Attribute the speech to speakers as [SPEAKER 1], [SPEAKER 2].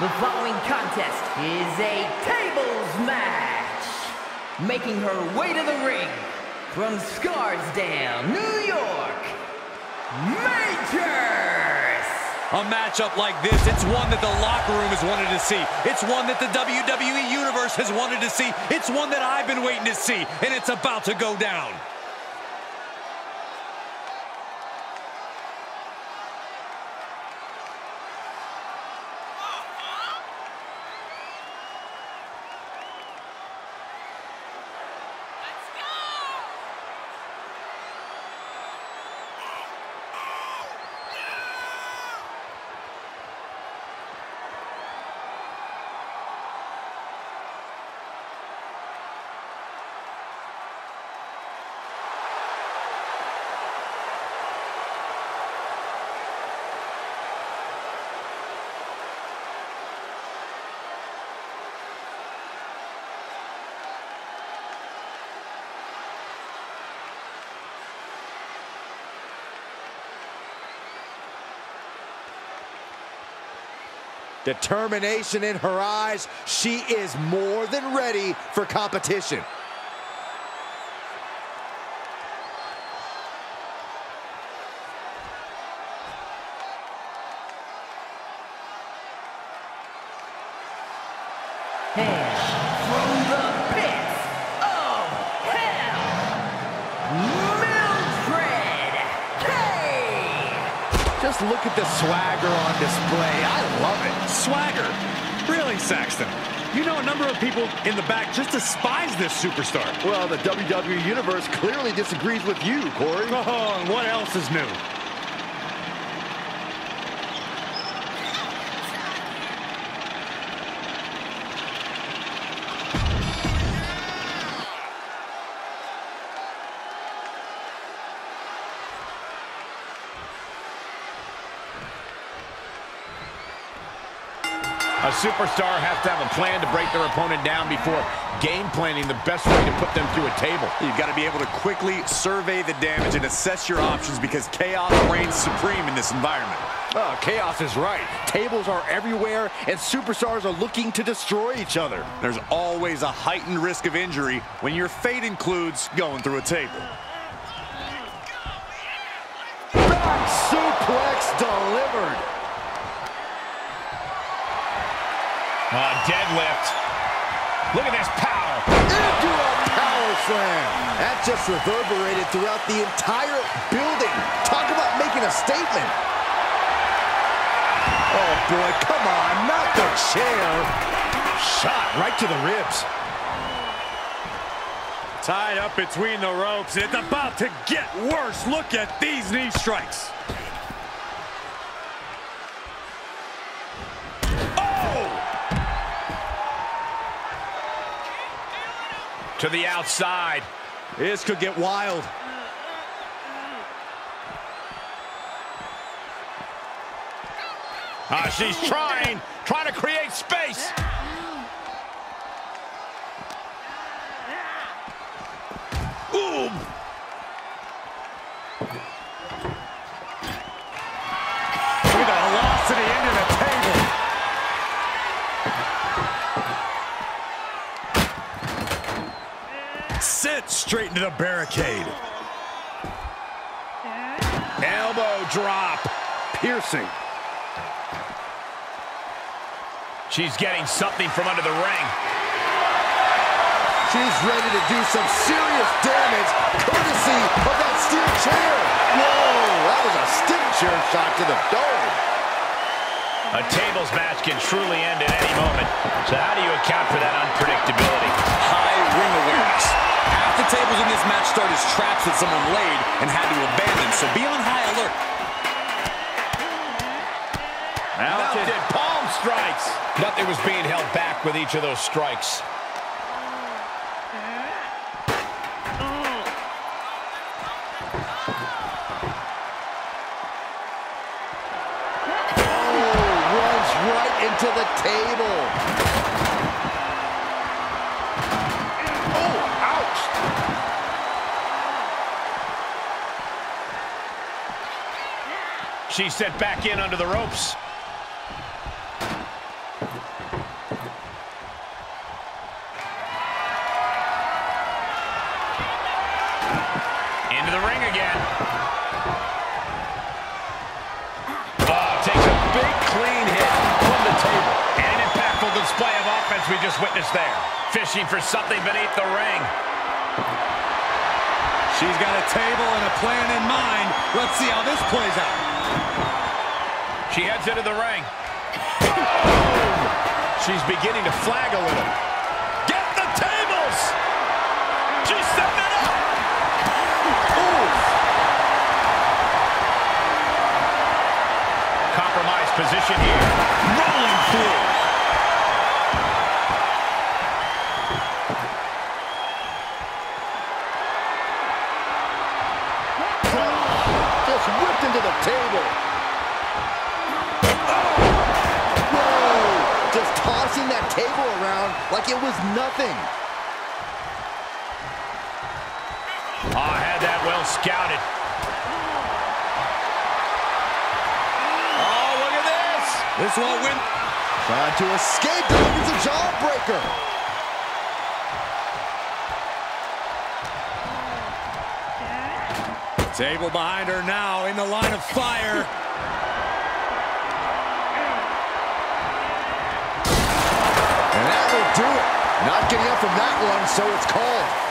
[SPEAKER 1] The following contest is a tables match. Making her way to the ring from Scarsdale, New York, Majors!
[SPEAKER 2] A matchup like this, it's one that the locker room has wanted to see. It's one that the WWE Universe has wanted to see. It's one that I've been waiting to see, and it's about to go down.
[SPEAKER 3] Determination in her eyes. She is more than ready for competition.
[SPEAKER 1] From the pits of hell, Mildred Kay!
[SPEAKER 3] Just look at the swagger on display. I love it.
[SPEAKER 2] Swagger. Really, Saxton? You know a number of people in the back just despise this superstar.
[SPEAKER 3] Well, the WWE Universe clearly disagrees with you, Corey.
[SPEAKER 2] Oh, and what else is new?
[SPEAKER 4] A superstar has to have a plan to break their opponent down before game planning the best way to put them through a table.
[SPEAKER 5] You've got to be able to quickly survey the damage and assess your options because chaos reigns supreme in this environment.
[SPEAKER 3] Oh, chaos is right. Tables are everywhere, and superstars are looking to destroy each other.
[SPEAKER 5] There's always a heightened risk of injury when your fate includes going through a table.
[SPEAKER 3] Back suplex delivered.
[SPEAKER 4] Uh, deadlift. Look at this power.
[SPEAKER 3] Into a power slam. That just reverberated throughout the entire building. Talk about making a statement. Oh, boy, come on, not the chair.
[SPEAKER 4] Shot right to the ribs.
[SPEAKER 2] Tied up between the ropes. It's about to get worse. Look at these knee strikes.
[SPEAKER 4] To the outside.
[SPEAKER 3] This could get wild.
[SPEAKER 4] Uh, she's trying, trying to create space. Ooh.
[SPEAKER 2] Straight into the barricade.
[SPEAKER 4] Elbow drop.
[SPEAKER 3] Piercing.
[SPEAKER 4] She's getting something from under the ring.
[SPEAKER 3] She's ready to do some serious damage, courtesy of that steel chair. Whoa, that was a stick chair shot to the dome.
[SPEAKER 4] A tables match can truly end at any moment. So how do you account for that unpredictability?
[SPEAKER 5] High ring awareness. Half in this match start as traps that someone laid and had to abandon, so be on high alert.
[SPEAKER 4] Mounted palm strikes. Nothing was being held back with each of those strikes.
[SPEAKER 3] Oh, runs right into the table.
[SPEAKER 4] She's sent back in under the ropes. Into the ring again. Oh, takes a big clean hit from the table. And an impactful display of offense we just witnessed there. Fishing for something beneath the ring.
[SPEAKER 2] She's got a table and a plan in mind. Let's see how this plays out.
[SPEAKER 4] She heads into the ring. She's beginning to flag a little. Get the tables! She's setting it up! Compromised position here. Rolling through.
[SPEAKER 3] The table. Oh! Whoa! Just tossing that table around like it was nothing.
[SPEAKER 4] Oh, had that well scouted. Oh, look at this!
[SPEAKER 2] This won't win.
[SPEAKER 3] Trying to escape. It's a jawbreaker.
[SPEAKER 2] Table behind her now in the line of fire.
[SPEAKER 3] And that will do it. Not getting up from that one, so it's called.